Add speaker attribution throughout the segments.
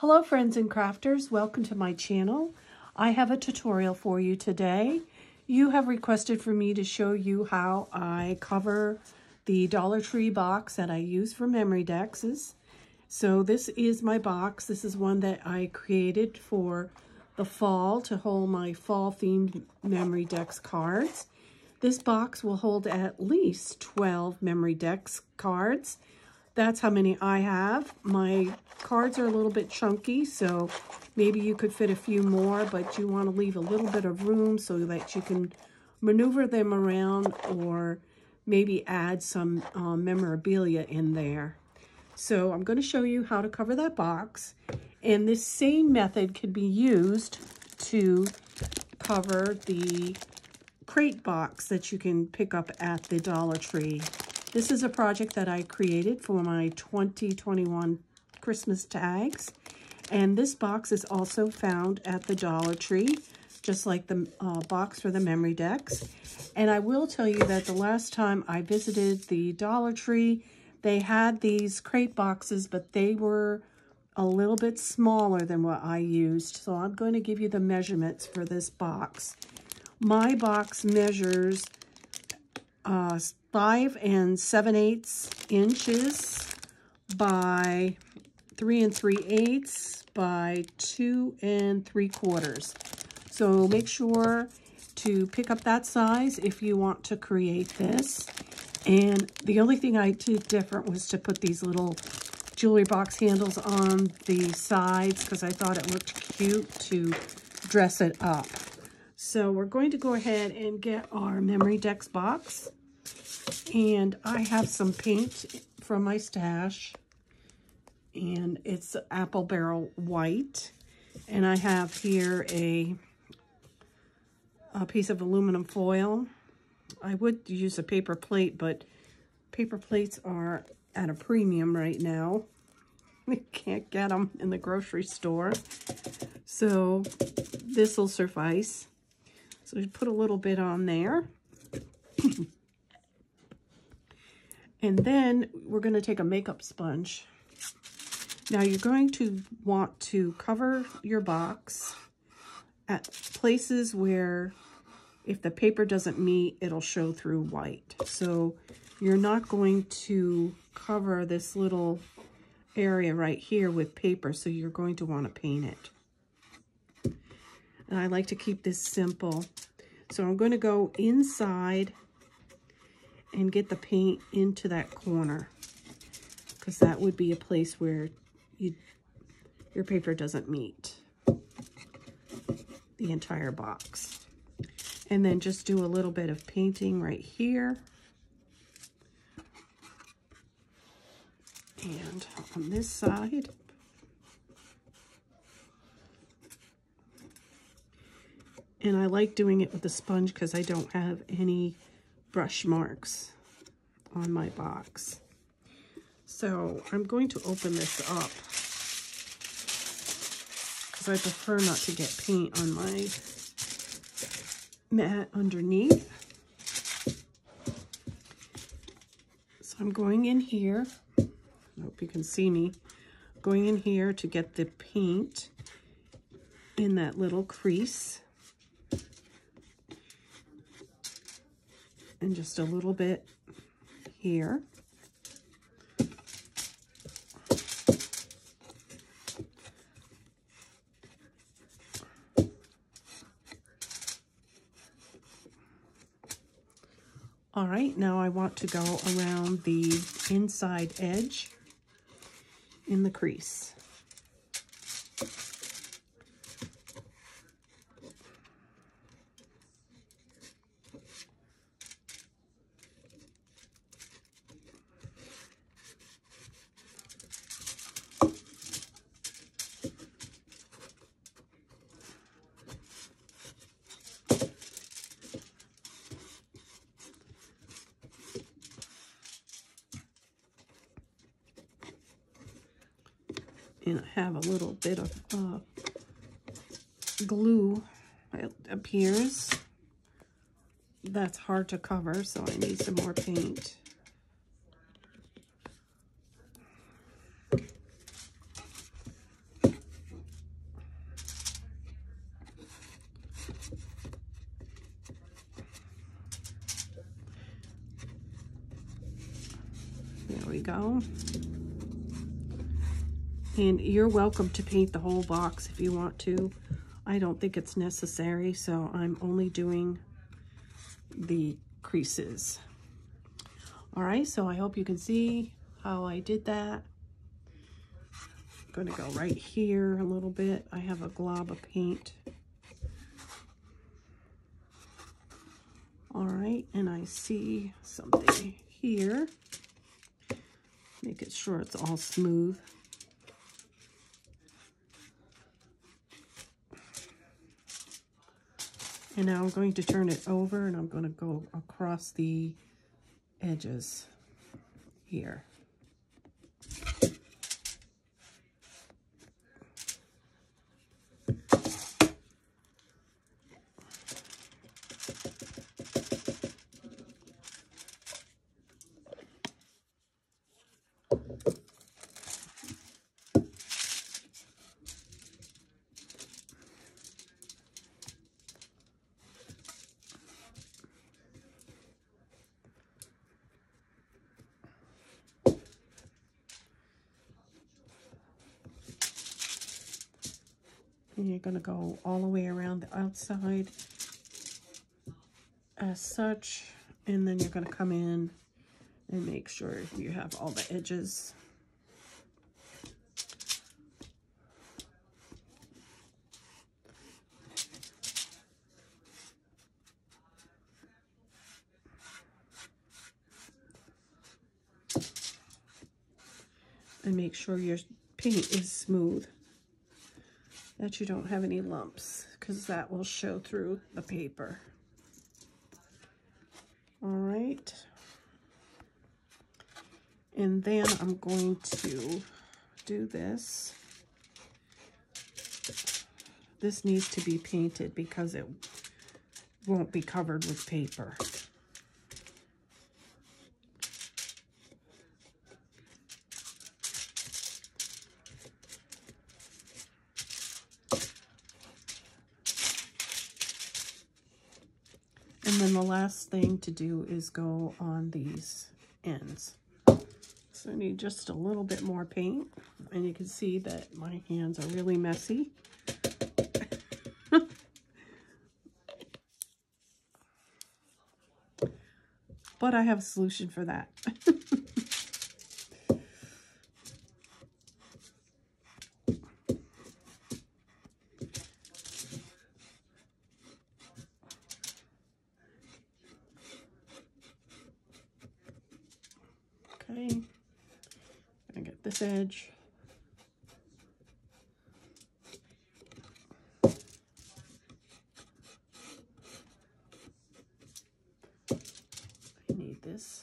Speaker 1: Hello friends and crafters, welcome to my channel. I have a tutorial for you today. You have requested for me to show you how I cover the Dollar Tree box that I use for Memorydexes. So this is my box. This is one that I created for the fall to hold my fall themed Memorydex cards. This box will hold at least 12 Memorydex cards that's how many I have. My cards are a little bit chunky, so maybe you could fit a few more, but you want to leave a little bit of room so that you can maneuver them around or maybe add some uh, memorabilia in there. So I'm going to show you how to cover that box. And this same method can be used to cover the crate box that you can pick up at the Dollar Tree. This is a project that I created for my 2021 Christmas tags. And this box is also found at the Dollar Tree, just like the uh, box for the Memorydex. And I will tell you that the last time I visited the Dollar Tree, they had these crate boxes, but they were a little bit smaller than what I used. So I'm going to give you the measurements for this box. My box measures uh, 5 and 7 eighths inches by 3 and 3 eighths by 2 and 3 quarters. So make sure to pick up that size if you want to create this. And the only thing I did different was to put these little jewelry box handles on the sides because I thought it looked cute to dress it up. So we're going to go ahead and get our Memorydex box. And I have some paint from my stash. And it's Apple Barrel White. And I have here a, a piece of aluminum foil. I would use a paper plate, but paper plates are at a premium right now. We can't get them in the grocery store. So this will suffice. So you put a little bit on there. And then we're going to take a makeup sponge. Now you're going to want to cover your box at places where if the paper doesn't meet, it'll show through white. So you're not going to cover this little area right here with paper, so you're going to want to paint it. And I like to keep this simple. So I'm going to go inside and get the paint into that corner because that would be a place where you your paper doesn't meet the entire box. And then just do a little bit of painting right here. And on this side. And I like doing it with a sponge because I don't have any brush marks on my box. So I'm going to open this up because I prefer not to get paint on my mat underneath. So I'm going in here. I hope you can see me. Going in here to get the paint in that little crease. And just a little bit here. All right, now I want to go around the inside edge in the crease. And I have a little bit of uh, glue it appears. That's hard to cover, so I need some more paint. go. And you're welcome to paint the whole box if you want to. I don't think it's necessary, so I'm only doing the creases. All right, so I hope you can see how I did that. I'm gonna go right here a little bit. I have a glob of paint. All right, and I see something here. Make it sure it's all smooth. And now I'm going to turn it over and I'm going to go across the edges here. And you're going to go all the way around the outside as such. And then you're going to come in and make sure you have all the edges. And make sure your paint is smooth that you don't have any lumps because that will show through the paper. All right. And then I'm going to do this. This needs to be painted because it won't be covered with paper. And then the thing to do is go on these ends. So I need just a little bit more paint. And you can see that my hands are really messy. but I have a solution for that. Okay, I get this edge. I need this.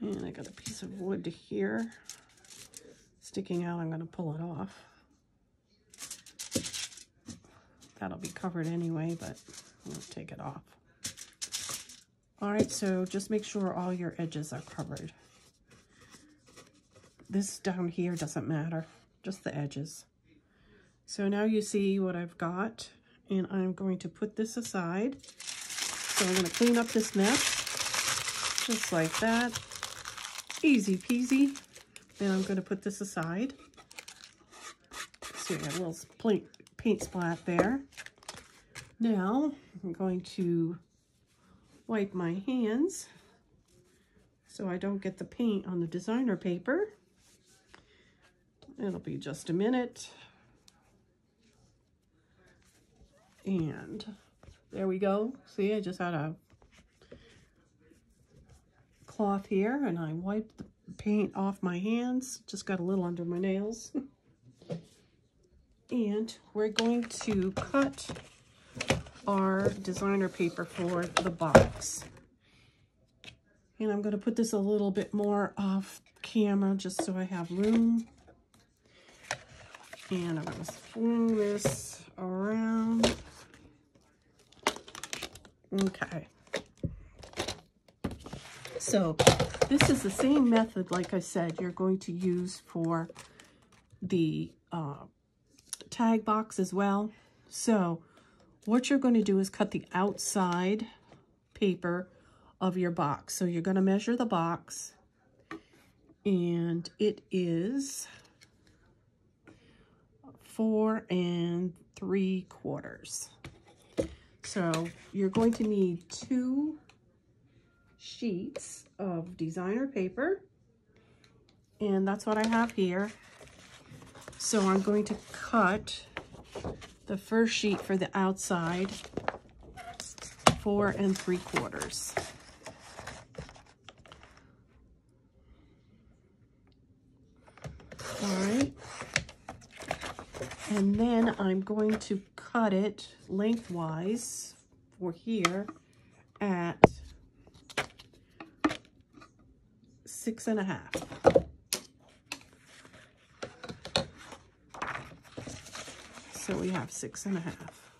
Speaker 1: And I got a wood here sticking out. I'm going to pull it off. That'll be covered anyway, but we'll take it off. All right, so just make sure all your edges are covered. This down here doesn't matter, just the edges. So now you see what I've got, and I'm going to put this aside. So I'm going to clean up this mess, just like that. Easy peasy. Then I'm going to put this aside. So got a little paint, paint splat there. Now I'm going to wipe my hands so I don't get the paint on the designer paper. It'll be just a minute. And there we go. See, I just had a cloth here and I wiped the paint off my hands. Just got a little under my nails. and we're going to cut our designer paper for the box. And I'm going to put this a little bit more off camera just so I have room. And I'm going to swing this around. So this is the same method, like I said, you're going to use for the uh, tag box as well. So what you're going to do is cut the outside paper of your box. So you're going to measure the box and it is four and three quarters. So you're going to need two sheets of designer paper and that's what I have here. So I'm going to cut the first sheet for the outside four and three quarters. All right. And then I'm going to cut it lengthwise for here at six and a half. So we have six and a half.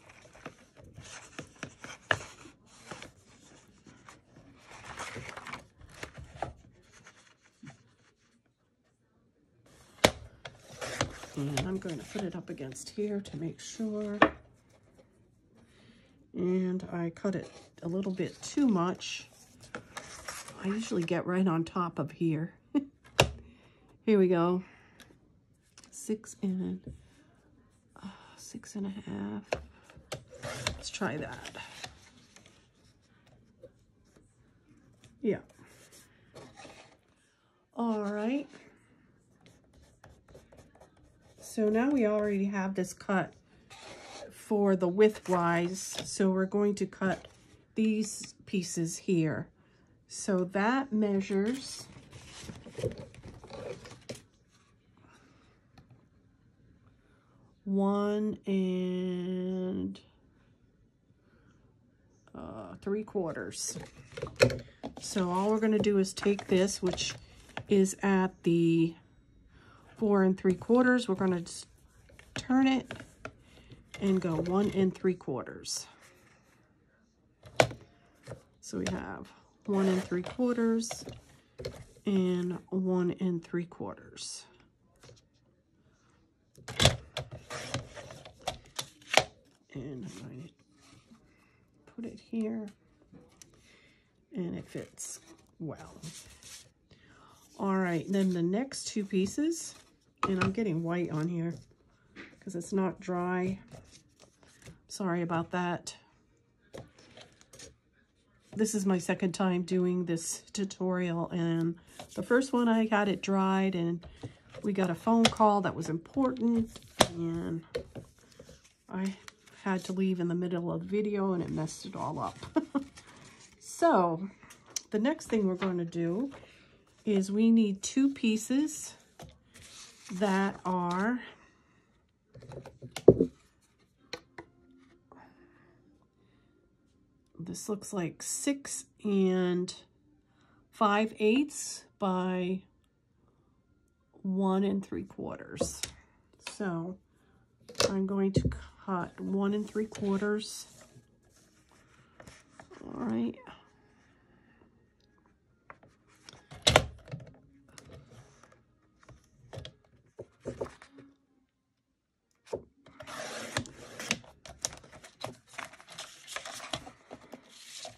Speaker 1: And I'm going to put it up against here to make sure. And I cut it a little bit too much. I usually get right on top of here. here we go. Six and uh, six and a half. Let's try that. Yeah. All right. So now we already have this cut for the widthwise. So we're going to cut these pieces here. So that measures one and uh, three quarters. So all we're going to do is take this, which is at the four and three quarters. We're going to turn it and go one and three quarters. So we have one and three quarters and one and three quarters. And I'm going to put it here and it fits well. All right, then the next two pieces and I'm getting white on here because it's not dry. Sorry about that. This is my second time doing this tutorial and the first one I had it dried and we got a phone call that was important and I had to leave in the middle of the video and it messed it all up. so the next thing we're going to do is we need two pieces that are this looks like six and five eighths by one and three quarters. So I'm going to cut one and three quarters. All right.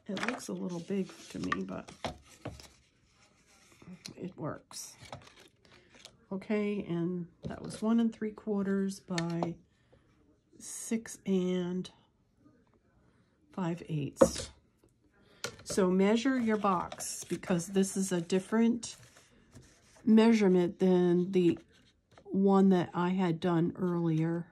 Speaker 1: It looks a little big to me, but it works. Okay, and that was one and three quarters by six and five eighths. So measure your box because this is a different measurement than the one that I had done earlier.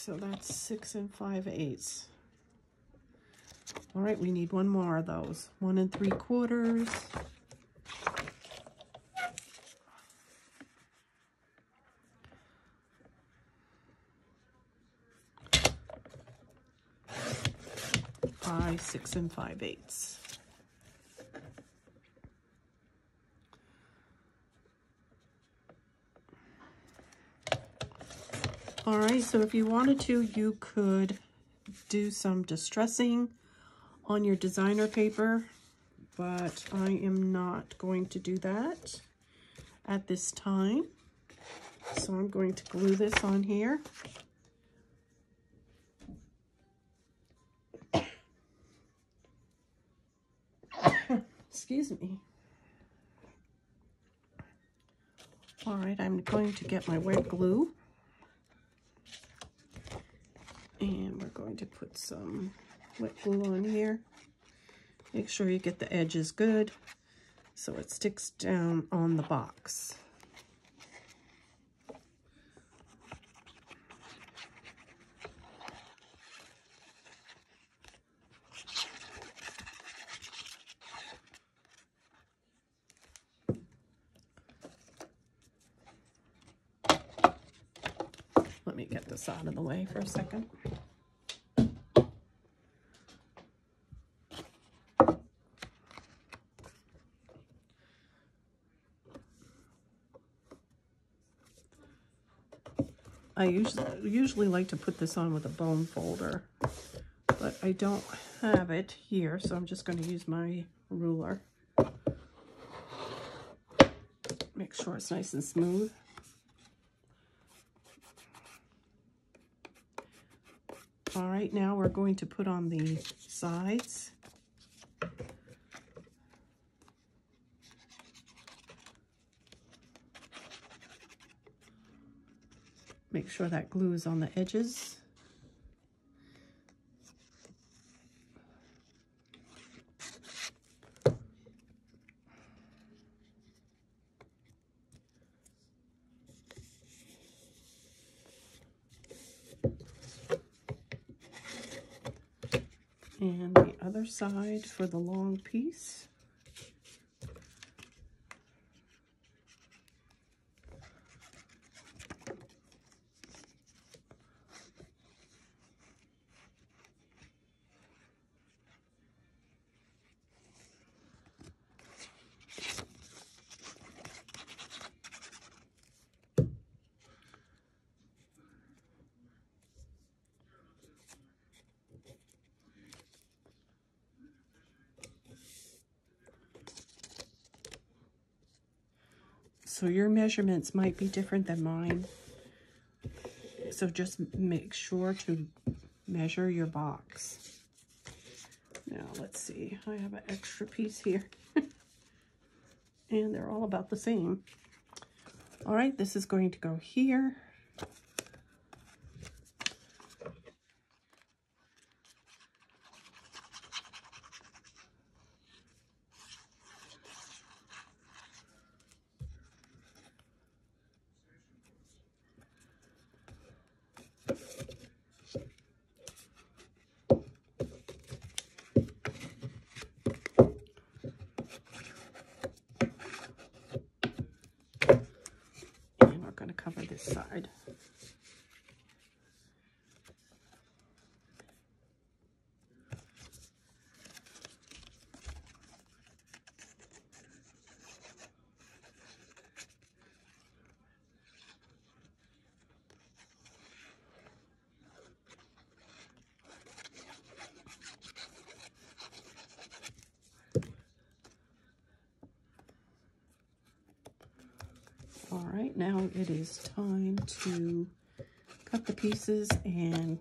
Speaker 1: So that's six and five eighths. All right, we need one more of those. One and three quarters. Five, six and five eighths. All right, so if you wanted to, you could do some distressing on your designer paper, but I am not going to do that at this time. So I'm going to glue this on here. Excuse me. All right, I'm going to get my wet glue. And we're going to put some wet glue on here. Make sure you get the edges good so it sticks down on the box. Let me get this out of the way for a second. I usually, usually like to put this on with a bone folder, but I don't have it here, so I'm just going to use my ruler. Make sure it's nice and smooth. All right, now we're going to put on the sides. Make sure that glue is on the edges. And the other side for the long piece. So your measurements might be different than mine. So just make sure to measure your box. Now let's see, I have an extra piece here. and they're all about the same. All right, this is going to go here. side. All right, now it is time to cut the pieces and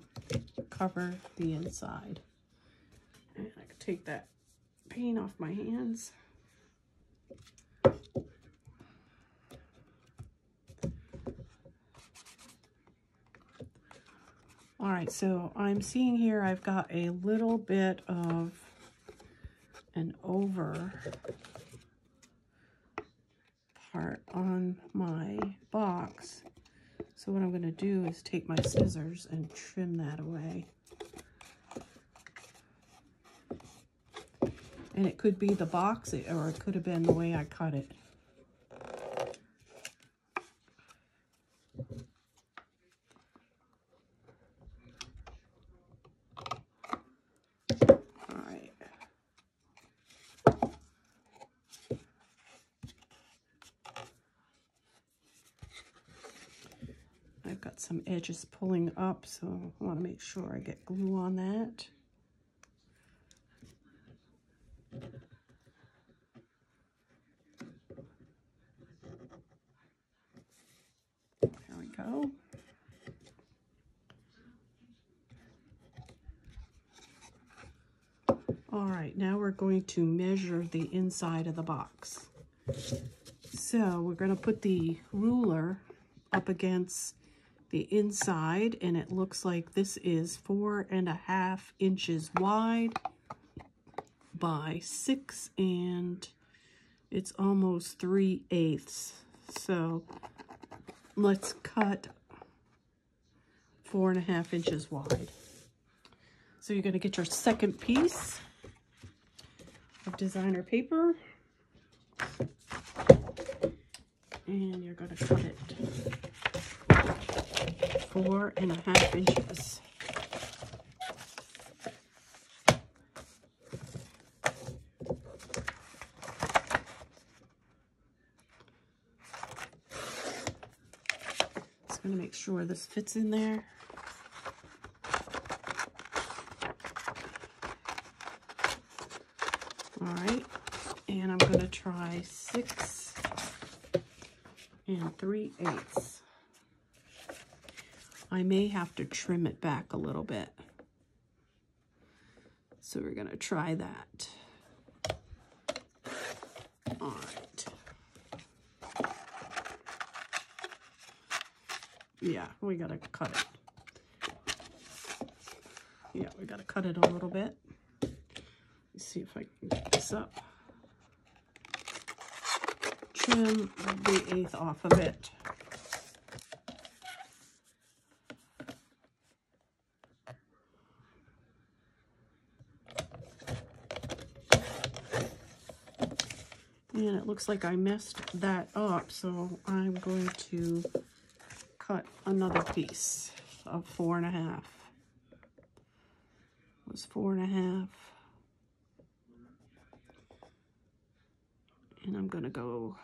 Speaker 1: cover the inside. And I can take that paint off my hands. All right, so I'm seeing here I've got a little bit of an over part on my. So what I'm going to do is take my scissors and trim that away. And it could be the box or it could have been the way I cut it. Some edges pulling up, so I want to make sure I get glue on that. There we go. All right, now we're going to measure the inside of the box. So we're going to put the ruler up against the inside and it looks like this is four and a half inches wide by six and it's almost three eighths. So let's cut four and a half inches wide. So you're going to get your second piece of designer paper. And you're going to cut it four and a half inches. Just going to make sure this fits in there. All right, and I'm going to try six and three eighths. I may have to trim it back a little bit. So we're going to try that. All right. Yeah, we got to cut it. Yeah, we got to cut it a little bit. Let's see if I can get this up. Trim the eighth off of it. And it looks like I messed that up, so I'm going to cut another piece of four and a half. It was four and a half. And I'm gonna go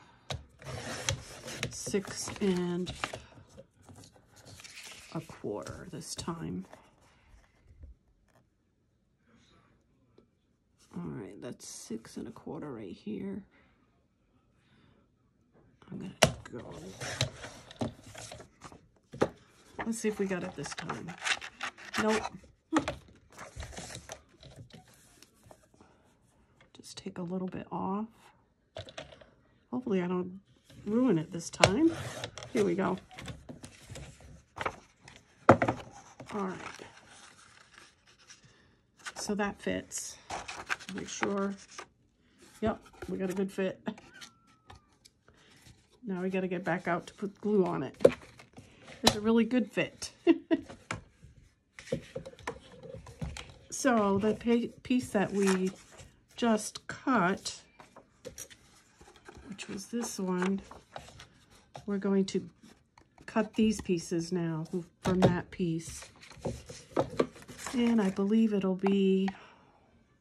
Speaker 1: six and a quarter this time. All right, that's six and a quarter right here. I'm gonna go. Let's see if we got it this time. Nope. Just take a little bit off. Hopefully I don't ruin it this time. Here we go. All right. So that fits. Make sure. Yep, we got a good fit. Now we got to get back out to put glue on it. It's a really good fit. so the piece that we just cut, which was this one, we're going to cut these pieces now from that piece. And I believe it'll be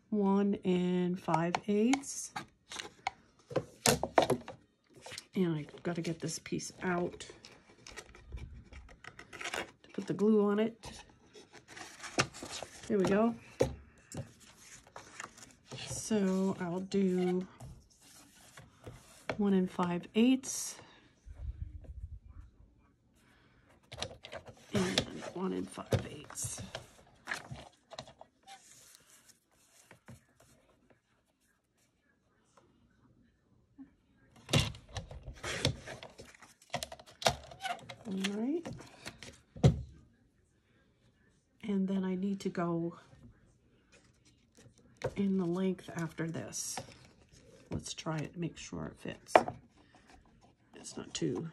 Speaker 1: one and five eighths. And I've got to get this piece out to put the glue on it. There we go. So I'll do one and five eighths. And one and five eighths. All right. To go in the length after this. Let's try it, make sure it fits. It's not too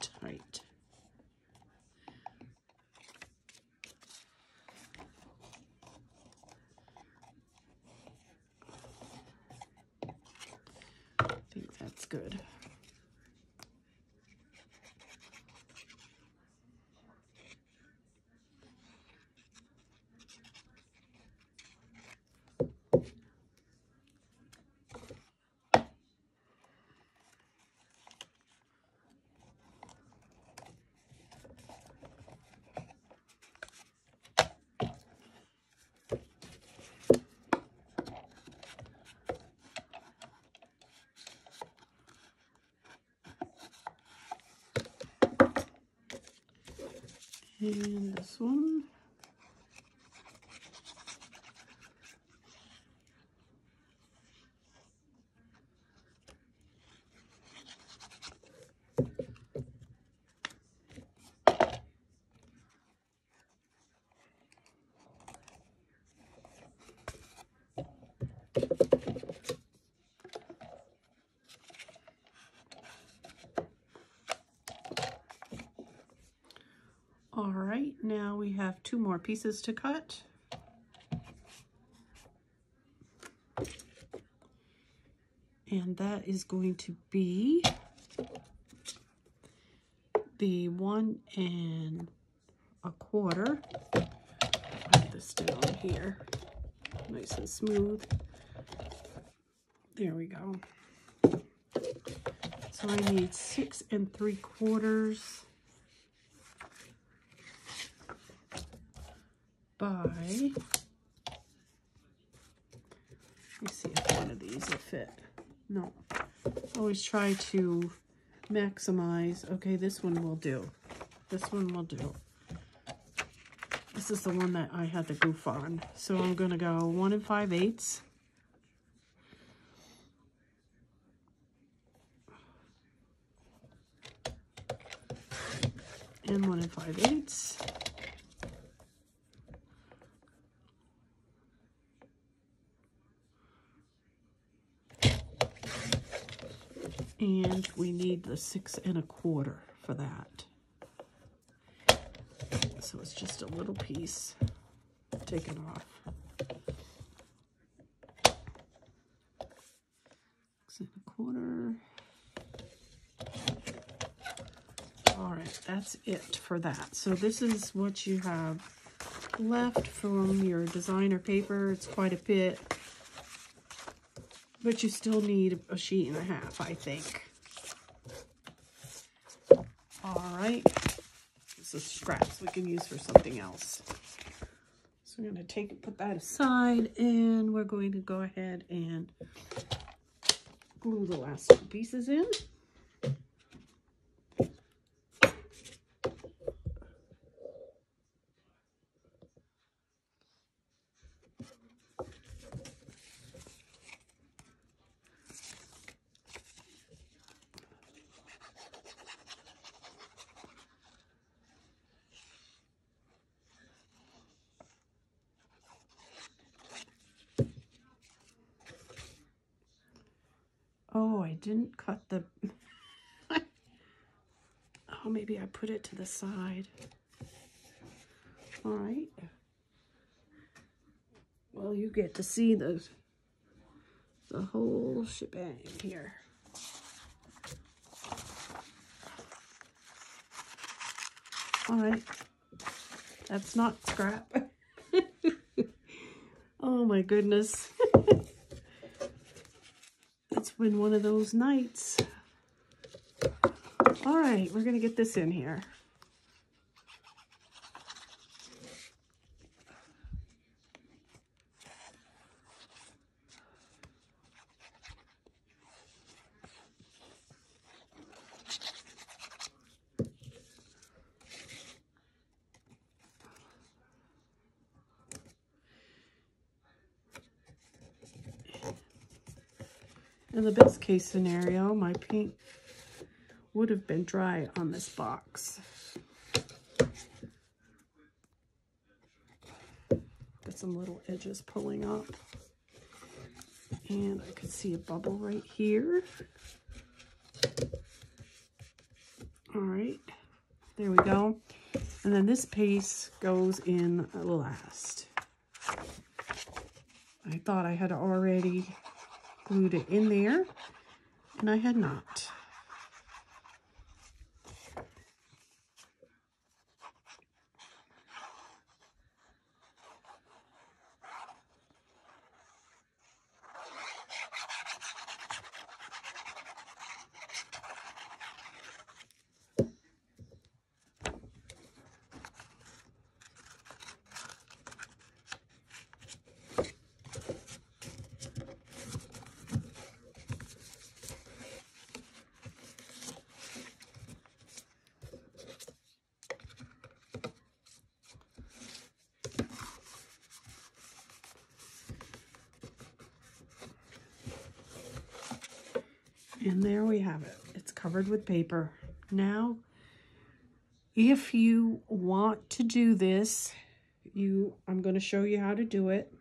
Speaker 1: tight. I think that's good. And this one. All right, now we have two more pieces to cut. And that is going to be the one and a quarter. Put this down here, nice and smooth. There we go. So I need six and three quarters let me see if one of these will fit. No, always try to maximize. Okay, this one will do. This one will do. This is the one that I had to goof on. So I'm going to go one and five eighths. And one and five eighths. And we need the six and a quarter for that. So it's just a little piece taken off. Six and a quarter. All right, that's it for that. So this is what you have left from your designer paper. It's quite a bit. But you still need a sheet and a half, I think. All right. This is scraps we can use for something else. So I'm going to take put that aside, and we're going to go ahead and glue the last two pieces in. Oh, I didn't cut the... oh, maybe I put it to the side. All right. Well, you get to see the, the whole shebang here. All right. That's not scrap. oh my goodness. Been one of those nights. All right, we're going to get this in here. The best case scenario, my paint would have been dry on this box. Got some little edges pulling up. And I could see a bubble right here. All right, there we go. And then this piece goes in last. I thought I had already glued it in there, and I had not. Covered with paper. Now, if you want to do this, you I'm going to show you how to do it.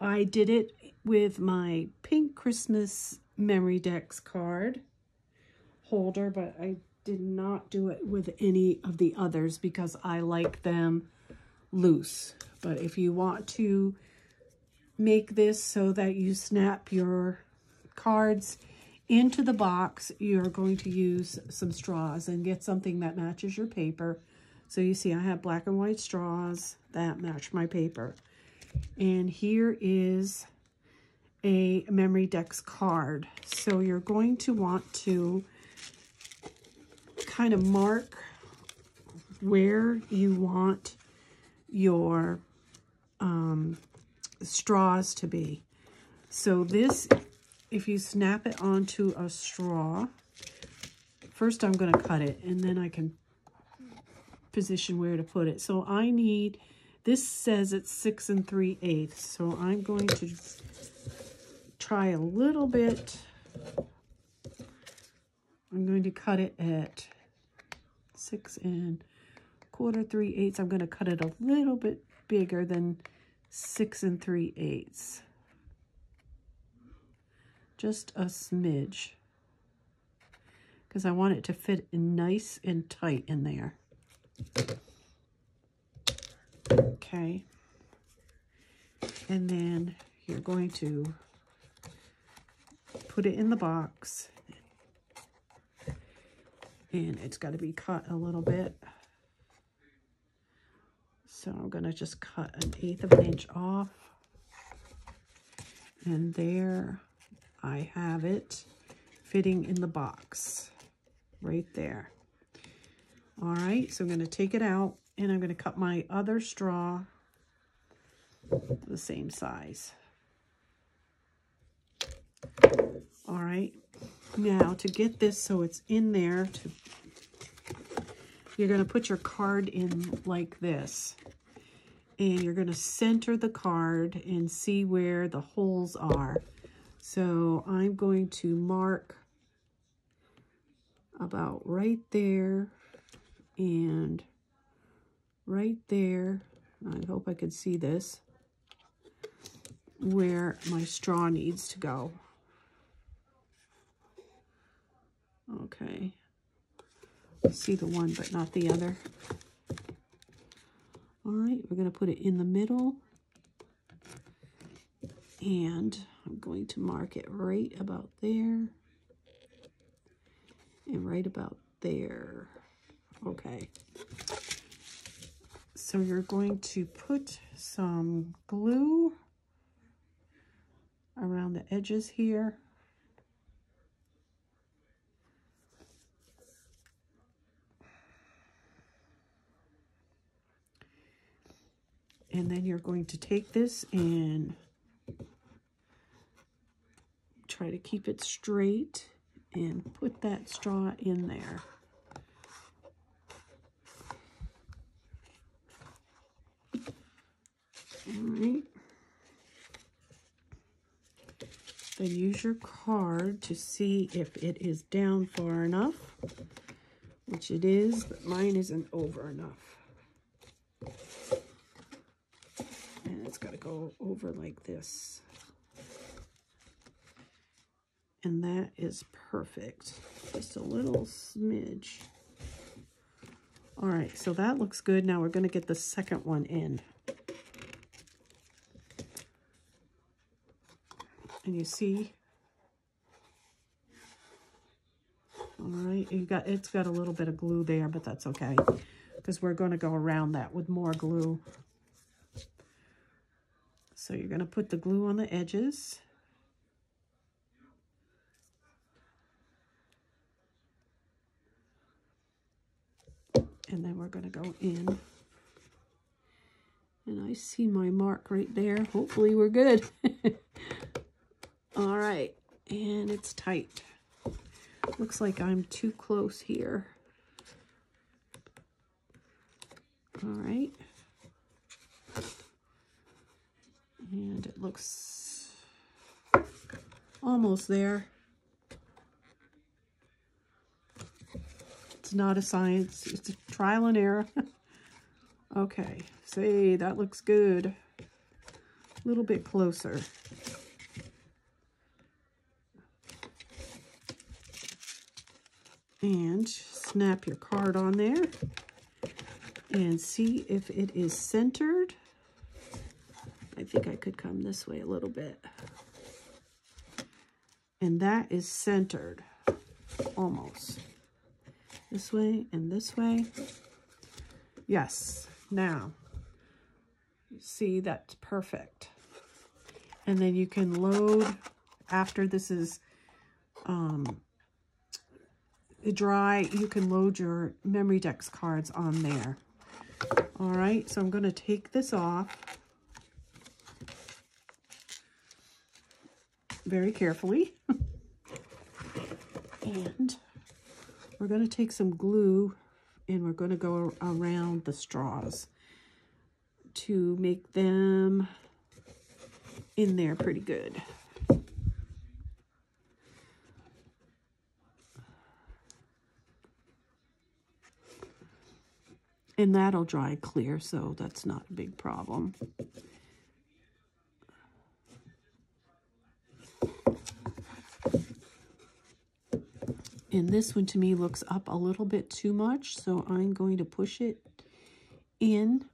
Speaker 1: I did it with my pink Christmas Memorydex card holder, but I did not do it with any of the others because I like them loose. But if you want to make this so that you snap your cards into the box, you're going to use some straws and get something that matches your paper. So you see I have black and white straws that match my paper. And here is a Memorydex card. So you're going to want to kind of mark where you want your um, straws to be. So this, if you snap it onto a straw, first I'm going to cut it and then I can position where to put it. So I need, this says it's six and three eighths. So I'm going to try a little bit. I'm going to cut it at six and quarter, three eighths. I'm going to cut it a little bit bigger than six and three eighths. Just a smidge. Because I want it to fit nice and tight in there. Okay. And then you're going to put it in the box. And it's got to be cut a little bit. So I'm going to just cut an eighth of an inch off. And there I have it fitting in the box right there. All right, so I'm going to take it out and I'm going to cut my other straw the same size. All right, now to get this so it's in there, to you're going to put your card in like this and you're going to center the card and see where the holes are. So I'm going to mark about right there and right there. I hope I can see this where my straw needs to go. Okay. See the one, but not the other. All right, we're going to put it in the middle. And I'm going to mark it right about there. And right about there. Okay. So you're going to put some glue around the edges here. And then you're going to take this and try to keep it straight and put that straw in there. All right. Then use your card to see if it is down far enough, which it is, but mine isn't over enough. And it's got to go over like this. And that is perfect. Just a little smidge. All right, so that looks good. Now we're going to get the second one in. And you see, all right, you got it's got a little bit of glue there, but that's okay because we're going to go around that with more glue. So you're going to put the glue on the edges. And then we're going to go in. And I see my mark right there. Hopefully we're good. All right. And it's tight. Looks like I'm too close here. All right. And it looks almost there. It's not a science. It's a trial and error. okay. Say, that looks good. A little bit closer. And snap your card on there and see if it is centered. I think I could come this way a little bit. And that is centered, almost. This way and this way. Yes, now, see that's perfect. And then you can load, after this is um, dry, you can load your Memorydex cards on there. All right, so I'm going to take this off very carefully. and we're going to take some glue and we're going to go around the straws to make them in there pretty good. And that'll dry clear, so that's not a big problem. And this one to me looks up a little bit too much, so I'm going to push it in.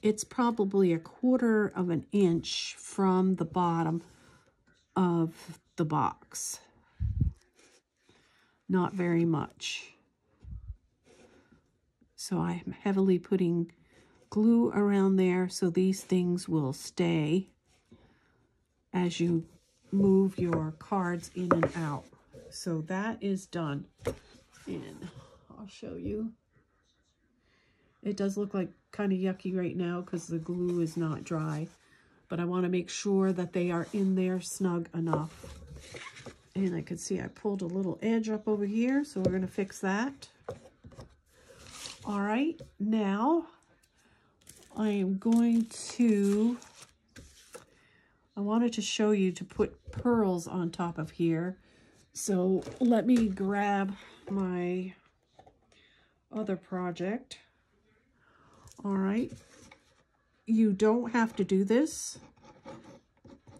Speaker 1: It's probably a quarter of an inch from the bottom of the box. Not very much. So I'm heavily putting glue around there so these things will stay as you move your cards in and out. So that is done. And I'll show you. It does look like kind of yucky right now because the glue is not dry. But I want to make sure that they are in there snug enough. And I can see I pulled a little edge up over here, so we're going to fix that. All right, now I am going to, I wanted to show you to put pearls on top of here. So let me grab my other project. All right, you don't have to do this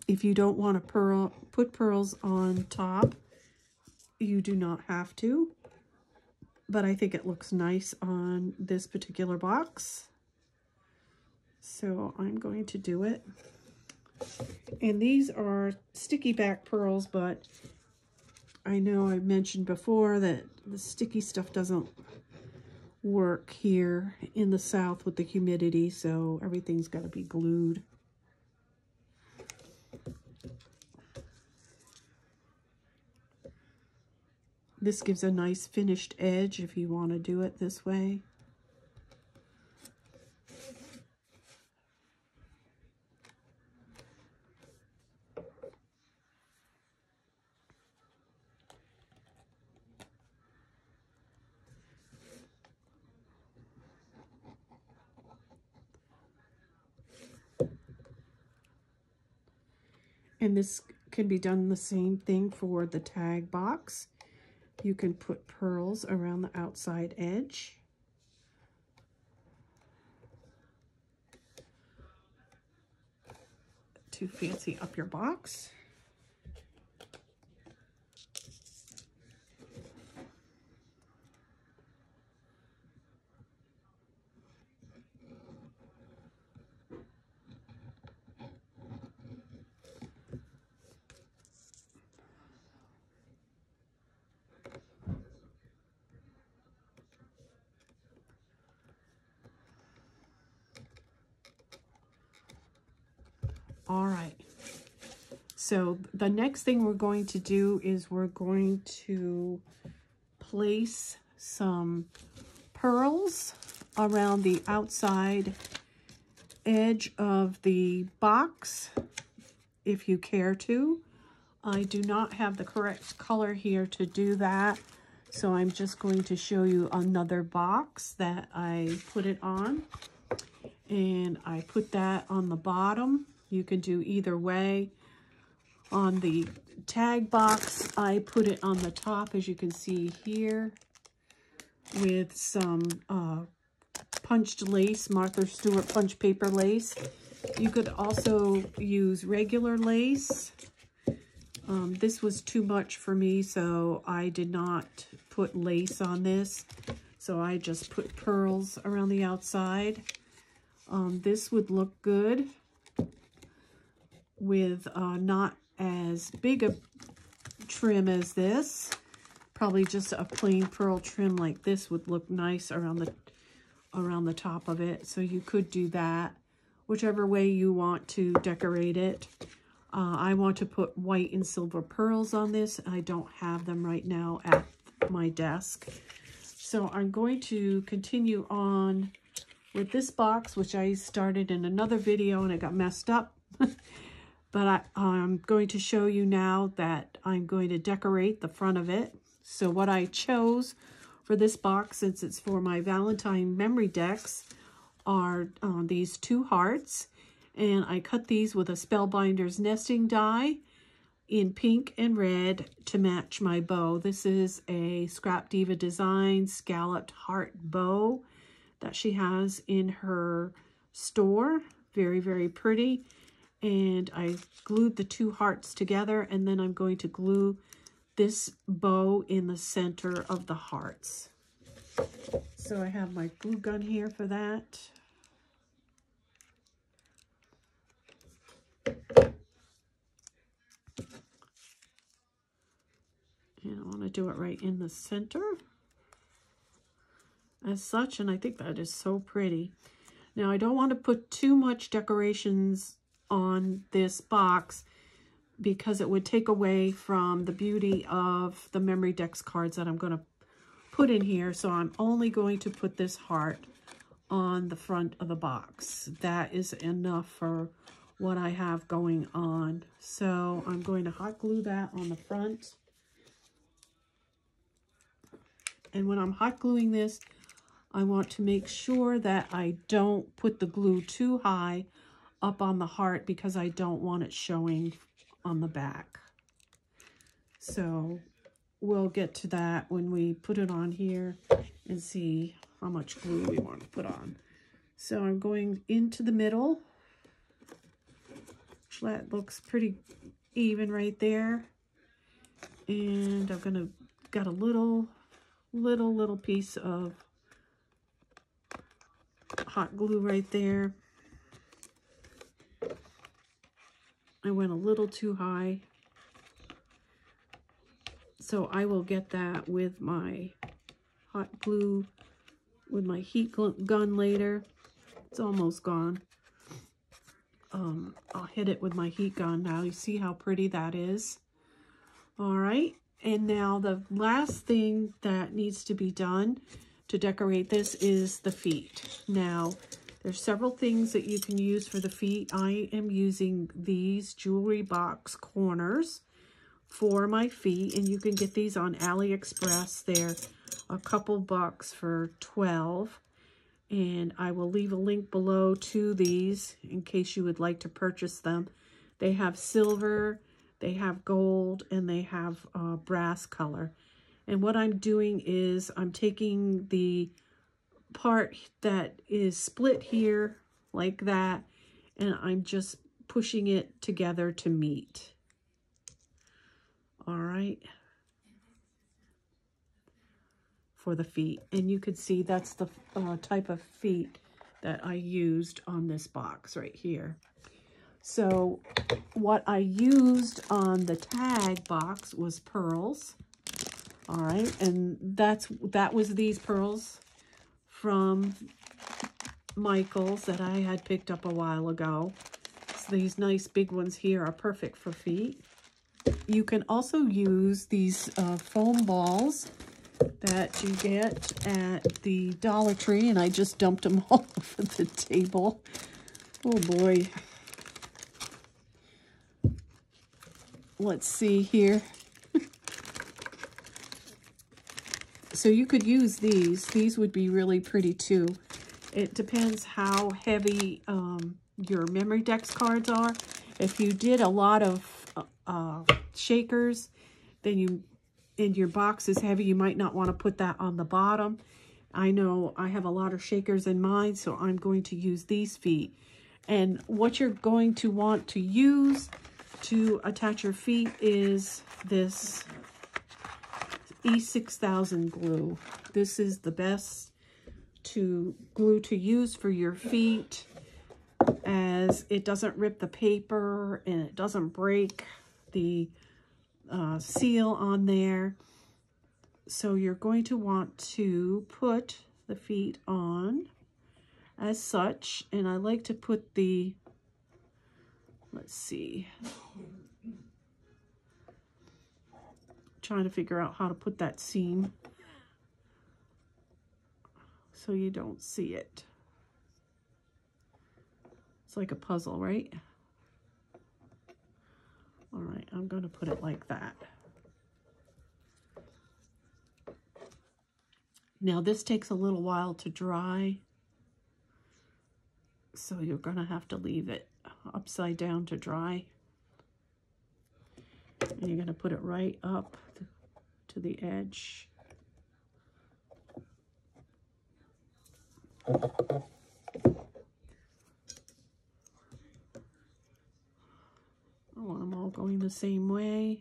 Speaker 1: if you don't want to pearl, put pearls on top. You do not have to but I think it looks nice on this particular box. So I'm going to do it. And these are sticky back pearls, but I know I mentioned before that the sticky stuff doesn't work here in the south with the humidity, so everything's got to be glued. This gives a nice finished edge if you want to do it this way. And this can be done the same thing for the tag box. You can put pearls around the outside edge. To fancy up your box. All right. So the next thing we're going to do is we're going to place some pearls around the outside edge of the box if you care to. I do not have the correct color here to do that. So I'm just going to show you another box that I put it on. And I put that on the bottom you can do either way. On the tag box, I put it on the top, as you can see here. with some uh, punched lace, Martha Stewart punch paper lace. You could also use regular lace. Um, this was too much for me, so I did not put lace on this. So I just put pearls around the outside. Um, this would look good with uh, not as big a trim as this. Probably just a plain pearl trim like this would look nice around the around the top of it. So you could do that, whichever way you want to decorate it. Uh, I want to put white and silver pearls on this. I don't have them right now at my desk. So I'm going to continue on with this box, which I started in another video and it got messed up. but I, I'm going to show you now that I'm going to decorate the front of it. So what I chose for this box, since it's for my Valentine Memorydex, are uh, these two hearts. And I cut these with a Spellbinders nesting die in pink and red to match my bow. This is a Scrap Diva Design scalloped heart bow that she has in her store. Very, very pretty. And I glued the two hearts together and then I'm going to glue this bow in the center of the hearts. So I have my glue gun here for that. And I want to do it right in the center as such. And I think that is so pretty. Now, I don't want to put too much decorations on this box because it would take away from the beauty of the Memorydex cards that I'm going to put in here. So I'm only going to put this heart on the front of the box. That is enough for what I have going on. So I'm going to hot glue that on the front. And when I'm hot gluing this, I want to make sure that I don't put the glue too high up on the heart because I don't want it showing on the back. So we'll get to that when we put it on here and see how much glue we want to put on. So I'm going into the middle. That looks pretty even right there. And I'm going to, got a little, little, little piece of hot glue right there. I went a little too high. So I will get that with my hot glue, with my heat gun later. It's almost gone. Um, I'll hit it with my heat gun now. You see how pretty that is? All right. And now the last thing that needs to be done to decorate this is the feet. Now, there's several things that you can use for the feet. I am using these jewelry box corners for my feet, and you can get these on AliExpress. They're a couple bucks for 12 and I will leave a link below to these in case you would like to purchase them. They have silver, they have gold, and they have uh, brass color. And what I'm doing is I'm taking the part that is split here like that, and I'm just pushing it together to meet. All right. For the feet. And you could see that's the uh, type of feet that I used on this box right here. So what I used on the tag box was pearls. All right, and that's that was these pearls from Michaels that I had picked up a while ago. So these nice big ones here are perfect for feet. You can also use these uh, foam balls that you get at the Dollar Tree, and I just dumped them all over the table. Oh boy. Let's see here. So you could use these. These would be really pretty too. It depends how heavy um, your Memorydex cards are. If you did a lot of uh, uh, shakers, then you, and your box is heavy, you might not want to put that on the bottom. I know I have a lot of shakers in mine, so I'm going to use these feet. And what you're going to want to use to attach your feet is this E6000 glue. This is the best to glue to use for your feet as it doesn't rip the paper and it doesn't break the uh, seal on there. So you're going to want to put the feet on as such. And I like to put the, let's see, trying to figure out how to put that seam so you don't see it. It's like a puzzle, right? All right, I'm going to put it like that. Now this takes a little while to dry, so you're going to have to leave it upside down to dry. And you're going to put it right up to the edge. Oh, I'm all going the same way.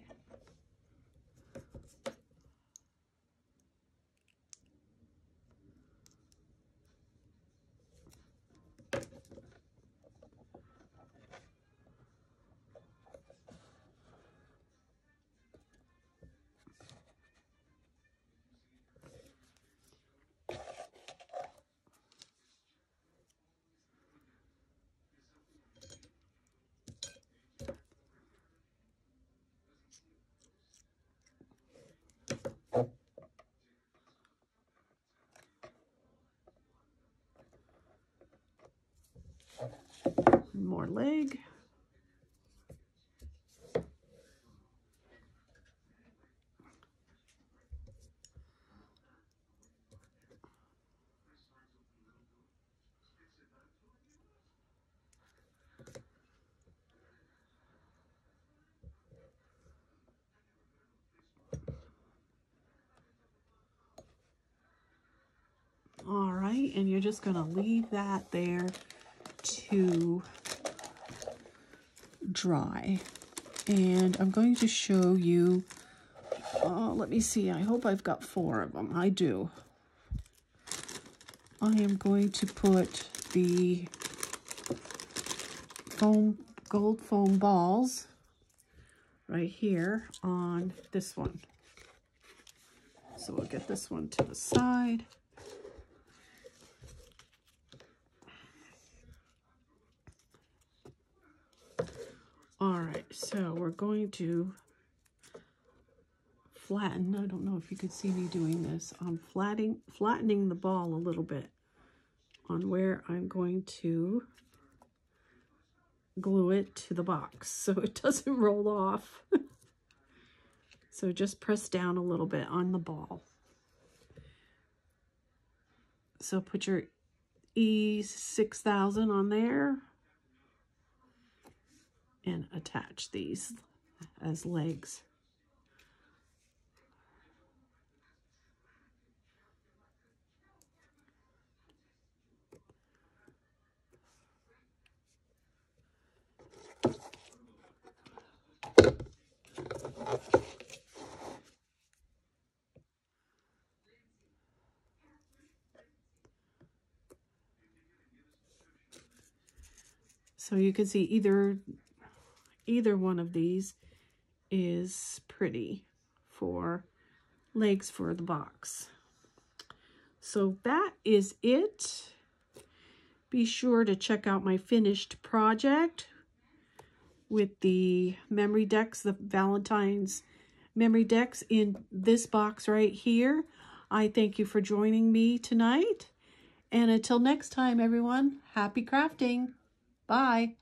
Speaker 1: More leg. All right, and you're just going to leave that there to dry. And I'm going to show you, uh, let me see, I hope I've got four of them. I do. I am going to put the foam, gold foam balls right here on this one. So we'll get this one to the side. All right, so we're going to flatten. I don't know if you could see me doing this. I'm flattening, flattening the ball a little bit on where I'm going to glue it to the box so it doesn't roll off. so just press down a little bit on the ball. So put your E6000 on there and attach these as legs. So you can see either either one of these is pretty for legs for the box. So that is it. Be sure to check out my finished project with the Memorydex, the Valentine's Memorydex in this box right here. I thank you for joining me tonight. And until next time, everyone, happy crafting. Bye.